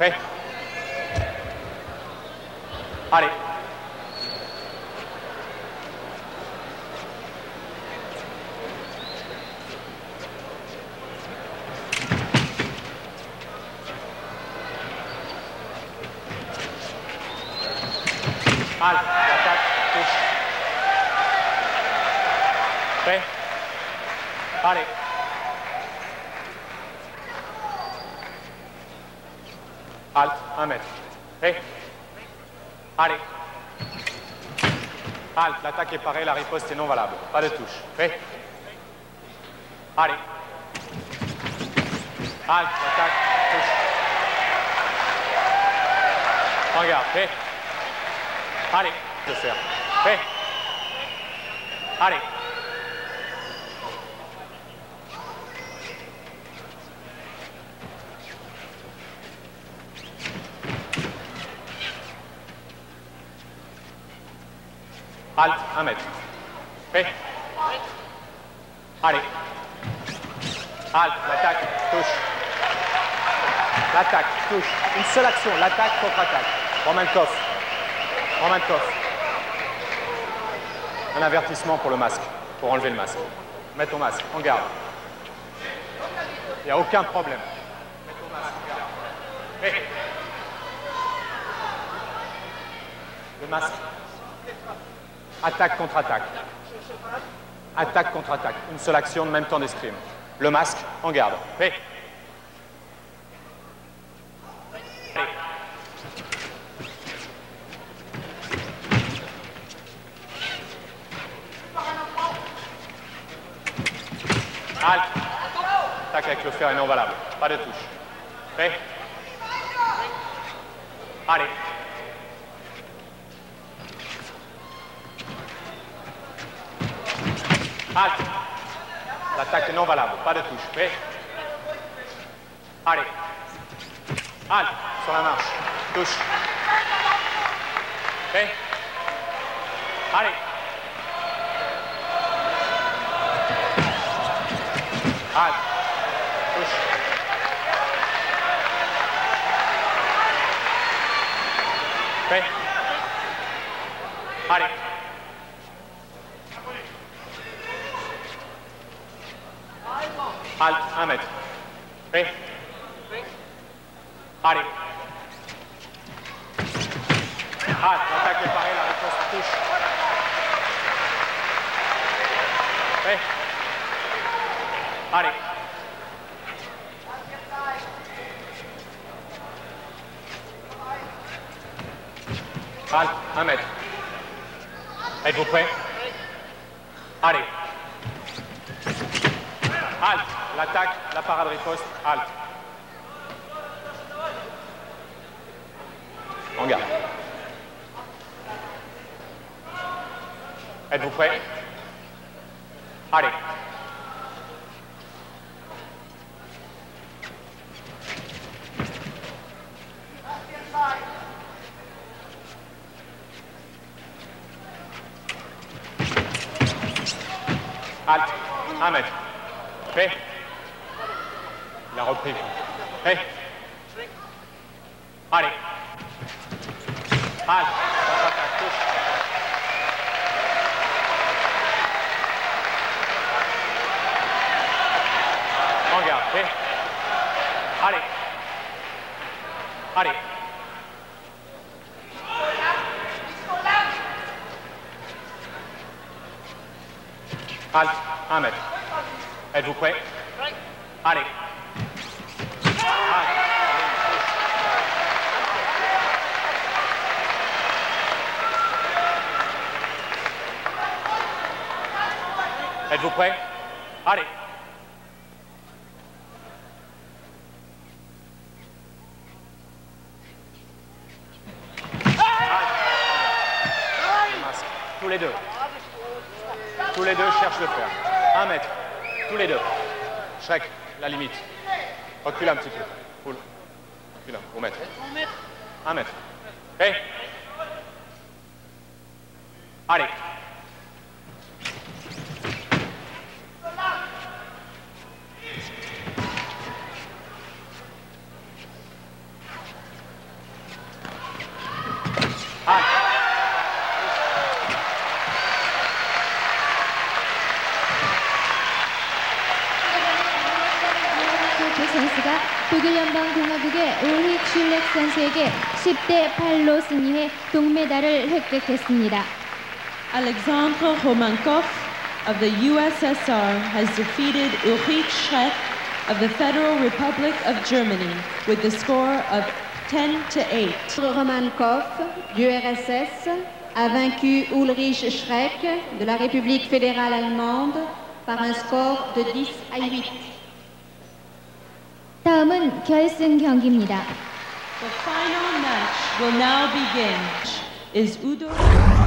Prêt Allez. Halte, attaque, touche. Prêt Allez. Halte, un mètre. Allez. Halte, l'attaque est parée, la riposte est non valable. Pas de touche. Allez. Halte, l'attaque, touche. Regarde, Allez, je. Prêt Allez. Halte, un mètre. Allez. Halte, l'attaque, touche. L'attaque, touche. Une seule action, l'attaque, contre-attaque. Romankov. Romankov. Un avertissement pour le masque, pour enlever le masque. Mets ton masque, en garde. Il n'y a aucun problème. Mets ton masque, en garde. Le masque. Attaque contre attaque. Attaque contre attaque. Une seule action, même temps d'escrime. Le masque, en garde. Prêt Allez. Halte. Attaque avec le fer est non valable. Pas de touche. Prêt Allez. Halte. L'attaque non valable. Pas de touche. Prêt Allez. Halte. Sur la marche. Touche. Prêt Allez. Touche. Prêt Allez. Halte, un mètre. Prêt Allez. Halte, l'attaque est parée, la réponse touche. Prêt Allez. Halte, un mètre. Êtes-vous prêts Allez. Halte, l'attaque, la parade riposte, halte. En garde. Êtes-vous prêts? Allez. Halte, un mètre. Prêt? Il a repris. Prêt Allez. Halte, contre-attaque, touche. En garde, prêt Allez. Allez. Halte, un mètre. Êtes-vous prêts? Allez. Halte. Êtes-vous prêts Allez. Tous les deux. Tous les deux cherchent le fer. Un mètre. Tous les deux. Shrek, la limite. Recule un petit peu. Cool. Recule un. Au mètre. Un mètre. Hé Allez. 아, 조 선수가 독일 연방 공화국의 울릭 슐렉 선수에게 10대 8로 승리해 동메달을 획득했습니다. Alexandre Romankov of the USSR has defeated Ulrich Schreck of the Federal Republic of Germany with the score of 10 to 8. Romankov du RSS a vaincu Ulrich Schreck de la République fédérale allemande par un score de 10 à 8. 다음은 결승 경기입니다. The final match will now begin. Is Udo